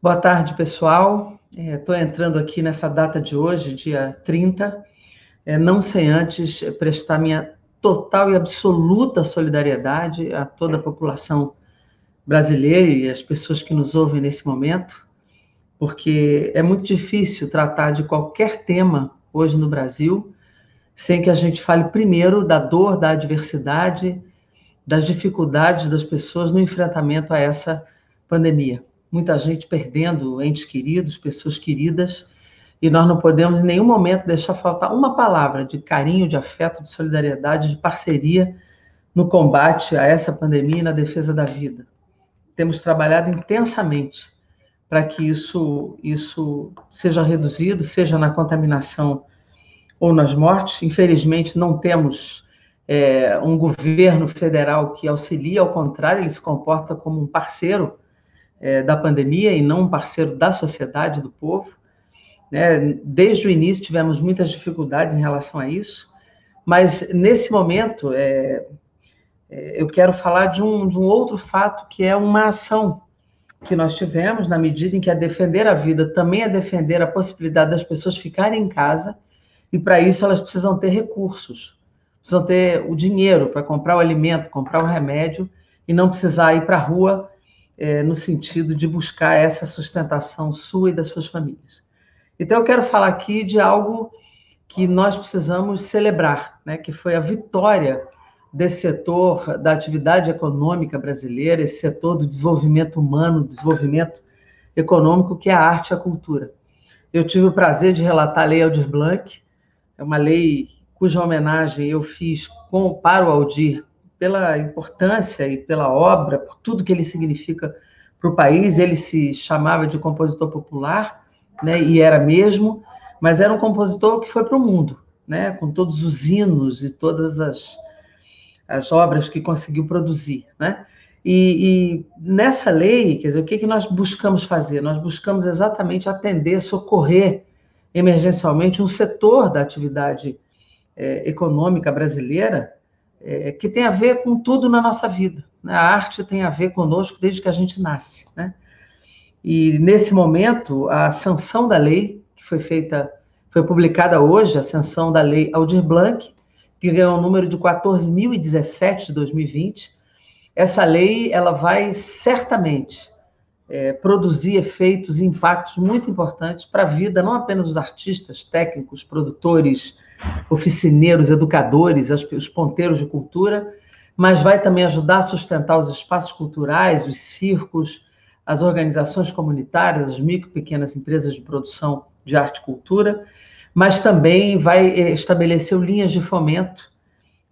Boa tarde, pessoal. Estou é, entrando aqui nessa data de hoje, dia 30, é, não sem antes prestar minha total e absoluta solidariedade a toda a população brasileira e as pessoas que nos ouvem nesse momento, porque é muito difícil tratar de qualquer tema hoje no Brasil sem que a gente fale primeiro da dor, da adversidade, das dificuldades das pessoas no enfrentamento a essa pandemia. Muita gente perdendo entes queridos, pessoas queridas, e nós não podemos em nenhum momento deixar faltar uma palavra de carinho, de afeto, de solidariedade, de parceria no combate a essa pandemia e na defesa da vida. Temos trabalhado intensamente para que isso, isso seja reduzido, seja na contaminação ou nas mortes. Infelizmente, não temos é, um governo federal que auxilia, ao contrário, ele se comporta como um parceiro é, da pandemia e não um parceiro da sociedade, do povo. Né? Desde o início tivemos muitas dificuldades em relação a isso, mas nesse momento é, é eu quero falar de um, de um outro fato que é uma ação que nós tivemos, na medida em que a defender a vida também é defender a possibilidade das pessoas ficarem em casa e para isso elas precisam ter recursos, precisam ter o dinheiro para comprar o alimento, comprar o remédio e não precisar ir para a rua é, no sentido de buscar essa sustentação sua e das suas famílias. Então eu quero falar aqui de algo que nós precisamos celebrar, né, que foi a vitória desse setor da atividade econômica brasileira, esse setor do desenvolvimento humano, desenvolvimento econômico, que é a arte e a cultura. Eu tive o prazer de relatar a Lei Aldir Blanc, é uma lei cuja homenagem eu fiz com, para o Aldir pela importância e pela obra, por tudo que ele significa para o país. Ele se chamava de compositor popular, né, e era mesmo, mas era um compositor que foi para o mundo, né, com todos os hinos e todas as, as obras que conseguiu produzir. Né? E, e, nessa lei, quer dizer, o que, que nós buscamos fazer? Nós buscamos exatamente atender, socorrer emergencialmente um setor da atividade é, econômica brasileira é, que tem a ver com tudo na nossa vida. Né? A arte tem a ver conosco desde que a gente nasce. Né? E nesse momento, a sanção da lei, que foi feita, foi publicada hoje, a sanção da lei Aldir Blanc, que ganhou o número de 14.017 de 2020, essa lei ela vai certamente é, produzir efeitos e impactos muito importantes para a vida, não apenas dos artistas, técnicos, produtores, oficineiros, educadores, os ponteiros de cultura, mas vai também ajudar a sustentar os espaços culturais, os circos, as organizações comunitárias, as micro e pequenas empresas de produção de arte e cultura, mas também vai eh, estabelecer linhas de fomento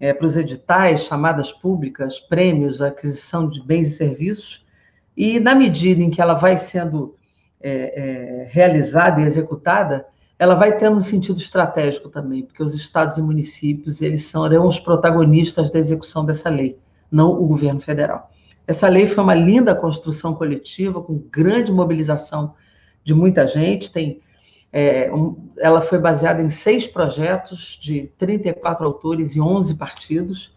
é, para os editais, chamadas públicas, prêmios, aquisição de bens e serviços, e na medida em que ela vai sendo é, é, realizada e executada, ela vai tendo um sentido estratégico também, porque os estados e municípios, eles são os protagonistas da execução dessa lei, não o governo federal. Essa lei foi uma linda construção coletiva, com grande mobilização de muita gente, tem é, um, ela foi baseada em seis projetos de 34 autores e 11 partidos,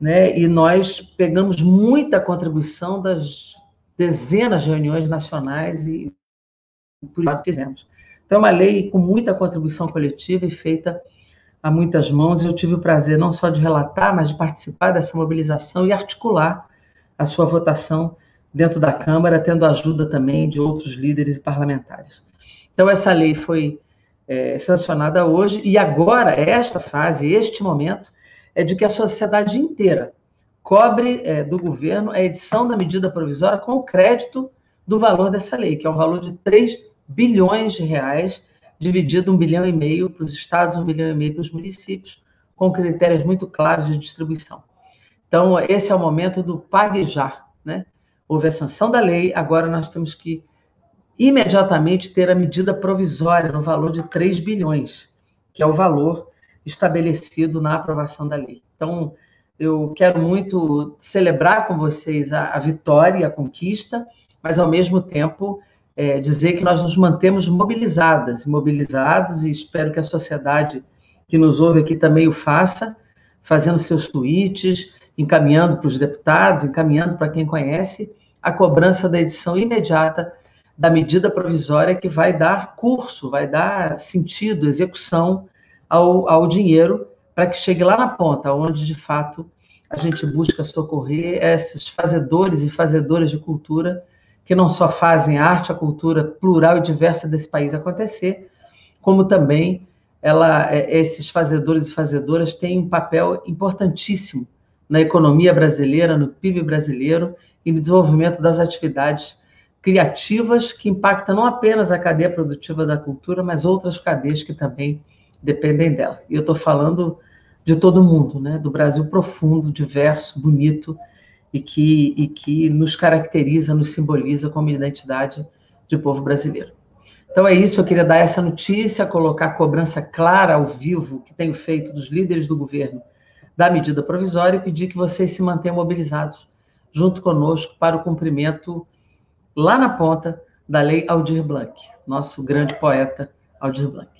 né, e nós pegamos muita contribuição das dezenas de reuniões nacionais e por isso fizemos. Então, é uma lei com muita contribuição coletiva e feita a muitas mãos. Eu tive o prazer não só de relatar, mas de participar dessa mobilização e articular a sua votação dentro da Câmara, tendo a ajuda também de outros líderes e parlamentares. Então, essa lei foi é, sancionada hoje, e agora, esta fase, este momento, é de que a sociedade inteira cobre é, do governo a edição da medida provisória com o crédito do valor dessa lei, que é um valor de 3 bilhões de reais, dividido um bilhão e meio para os estados, um bilhão e meio para os municípios, com critérios muito claros de distribuição. Então, esse é o momento do pague já, né? Houve a sanção da lei, agora nós temos que imediatamente ter a medida provisória no valor de 3 bilhões, que é o valor estabelecido na aprovação da lei. Então, eu quero muito celebrar com vocês a, a vitória a conquista, mas, ao mesmo tempo, é, dizer que nós nos mantemos mobilizadas, mobilizados, e espero que a sociedade que nos ouve aqui também o faça, fazendo seus tweets, encaminhando para os deputados, encaminhando para quem conhece, a cobrança da edição imediata da medida provisória que vai dar curso, vai dar sentido, execução ao, ao dinheiro para que chegue lá na ponta, onde de fato a gente busca socorrer esses fazedores e fazedoras de cultura que não só fazem a arte, a cultura plural e diversa desse país acontecer, como também ela, é, esses fazedores e fazedoras têm um papel importantíssimo na economia brasileira, no PIB brasileiro e no desenvolvimento das atividades criativas que impactam não apenas a cadeia produtiva da cultura, mas outras cadeias que também dependem dela. E eu estou falando de todo mundo, né? do Brasil profundo, diverso, bonito e que, e que nos caracteriza, nos simboliza como identidade de povo brasileiro. Então é isso, eu queria dar essa notícia, colocar a cobrança clara ao vivo que tenho feito dos líderes do governo da medida provisória e pedir que vocês se mantenham mobilizados junto conosco para o cumprimento lá na ponta da lei Aldir Blanc, nosso grande poeta Aldir Blanc.